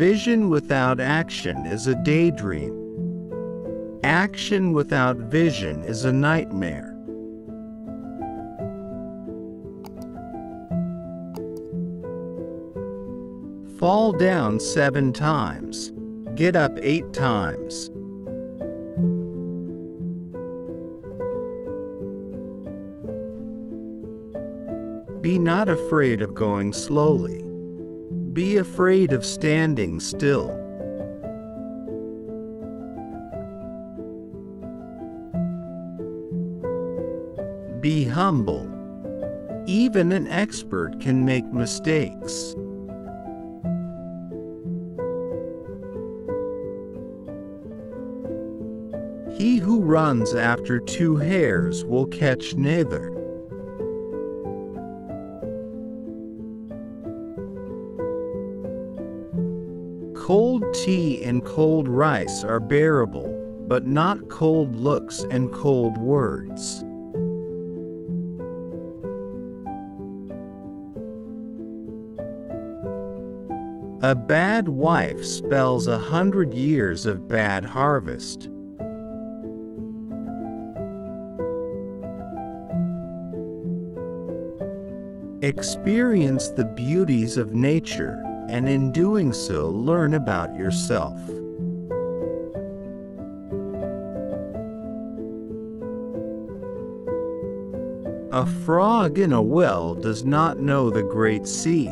Vision without action is a daydream. Action without vision is a nightmare. Fall down seven times. Get up eight times. Be not afraid of going slowly. Be afraid of standing still. Be humble. Even an expert can make mistakes. He who runs after two hares will catch neither. Cold tea and cold rice are bearable, but not cold looks and cold words. A bad wife spells a hundred years of bad harvest. Experience the beauties of nature and in doing so learn about yourself. A frog in a well does not know the great sea.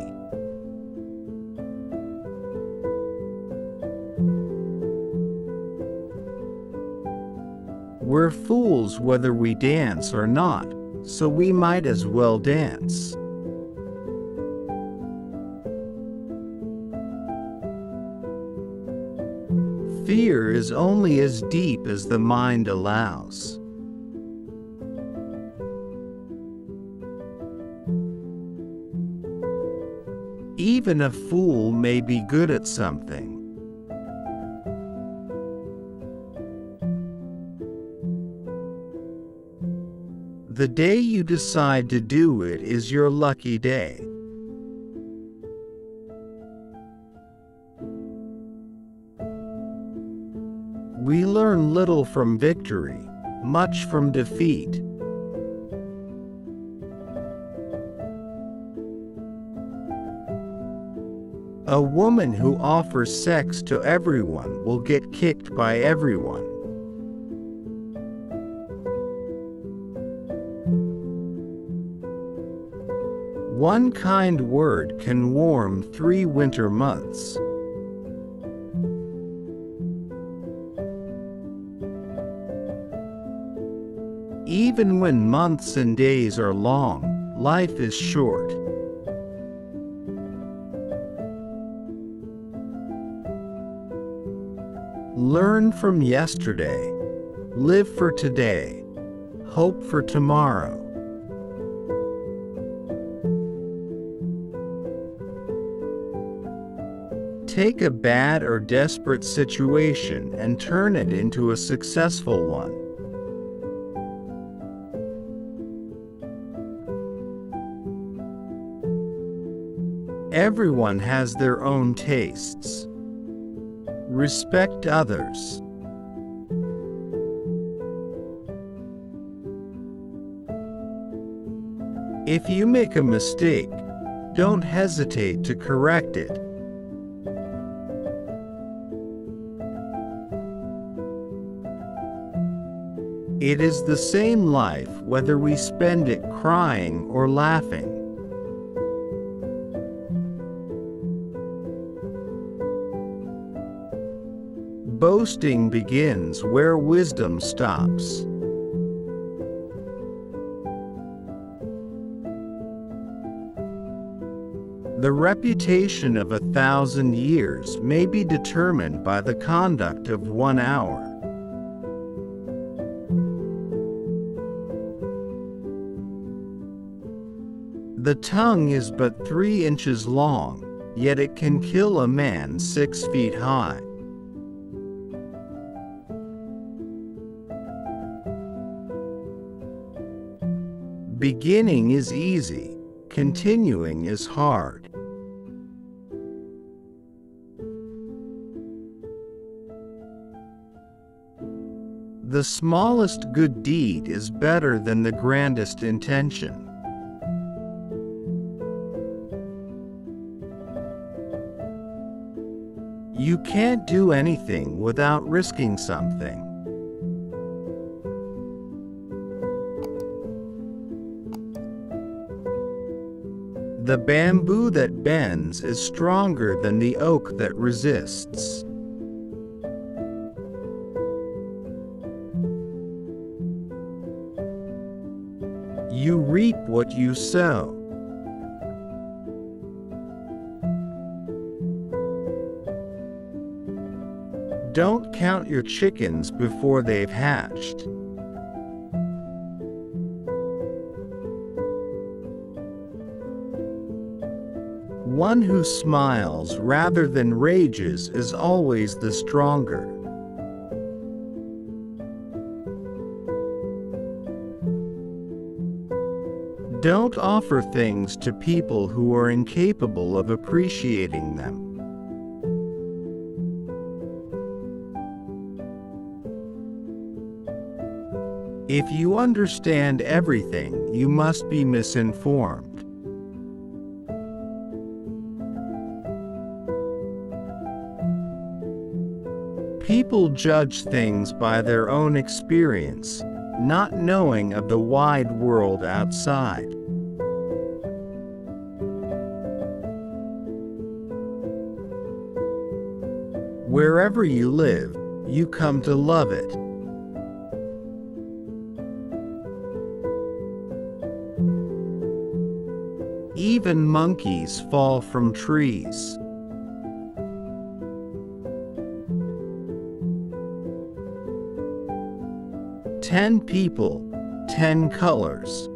We're fools whether we dance or not, so we might as well dance. Fear is only as deep as the mind allows. Even a fool may be good at something. The day you decide to do it is your lucky day. Learn little from victory, much from defeat. A woman who offers sex to everyone will get kicked by everyone. One kind word can warm three winter months. Even when months and days are long, life is short. Learn from yesterday. Live for today. Hope for tomorrow. Take a bad or desperate situation and turn it into a successful one. Everyone has their own tastes. Respect others. If you make a mistake, don't hesitate to correct it. It is the same life whether we spend it crying or laughing. Boasting begins where wisdom stops. The reputation of a thousand years may be determined by the conduct of one hour. The tongue is but three inches long, yet it can kill a man six feet high. Beginning is easy, continuing is hard. The smallest good deed is better than the grandest intention. You can't do anything without risking something. The bamboo that bends is stronger than the oak that resists. You reap what you sow. Don't count your chickens before they've hatched. One who smiles rather than rages is always the stronger. Don't offer things to people who are incapable of appreciating them. If you understand everything, you must be misinformed. People judge things by their own experience, not knowing of the wide world outside. Wherever you live, you come to love it. Even monkeys fall from trees. Ten people, ten colors.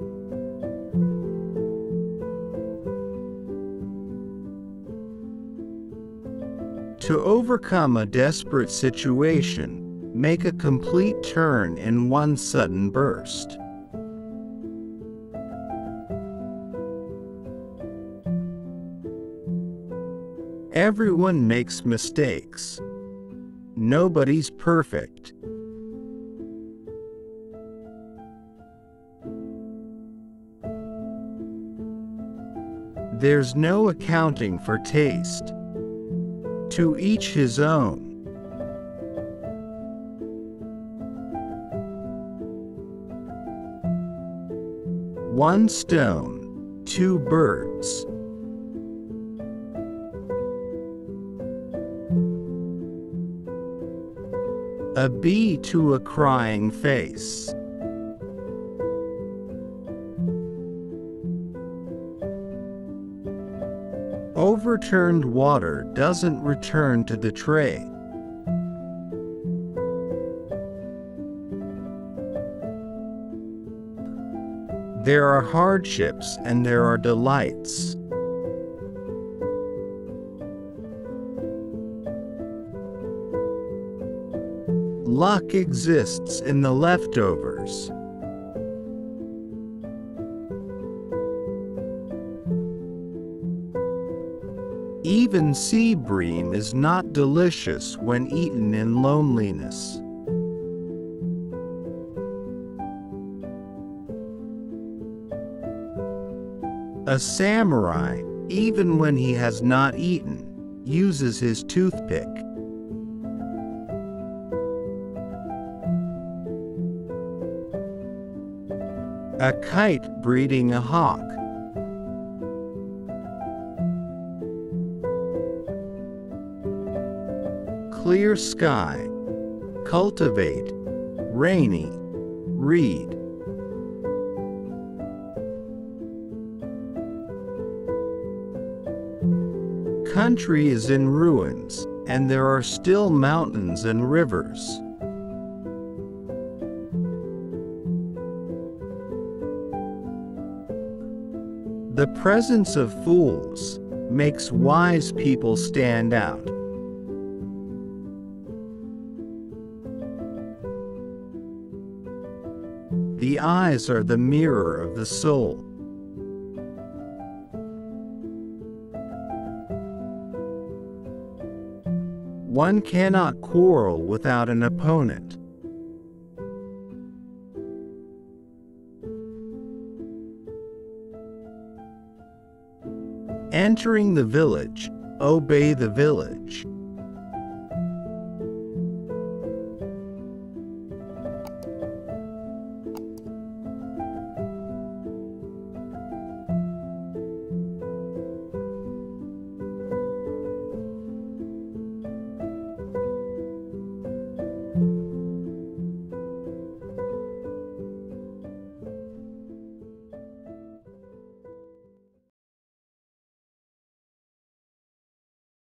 To overcome a desperate situation, make a complete turn in one sudden burst. Everyone makes mistakes. Nobody's perfect. There's no accounting for taste. To each his own. One stone, two birds. A bee to a crying face. Overturned water doesn't return to the tray. There are hardships and there are delights. Luck exists in the leftovers. Even sea bream is not delicious when eaten in loneliness. A samurai, even when he has not eaten, uses his toothpick. A kite breeding a hawk. Clear sky. Cultivate. Rainy. Read. Country is in ruins, and there are still mountains and rivers. The presence of fools makes wise people stand out. The eyes are the mirror of the soul. One cannot quarrel without an opponent. Entering the village, obey the village.